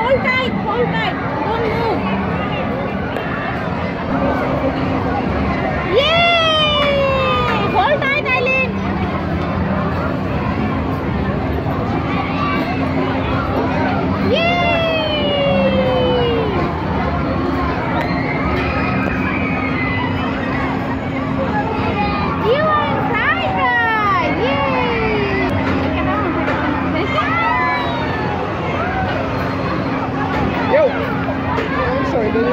hold tight, hold tight. Don't move.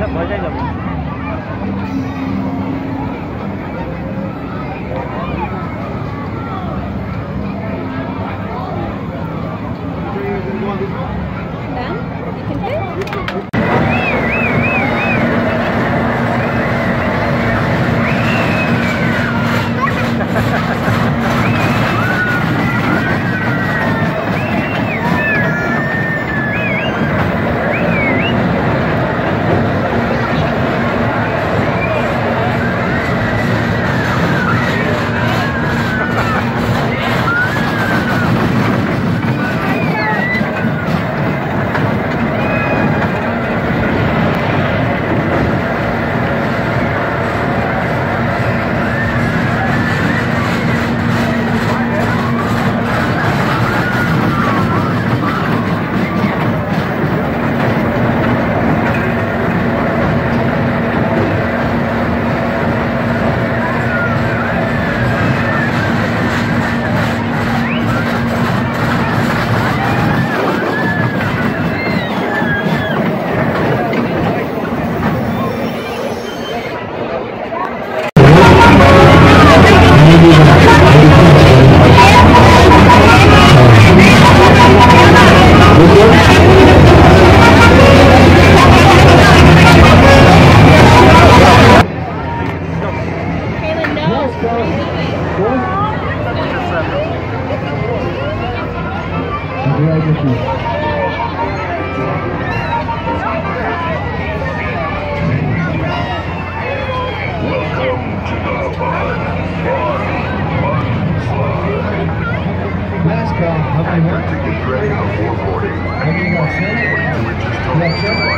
không bỏ trái dùng Time to get ready before boarding. want to you want to say?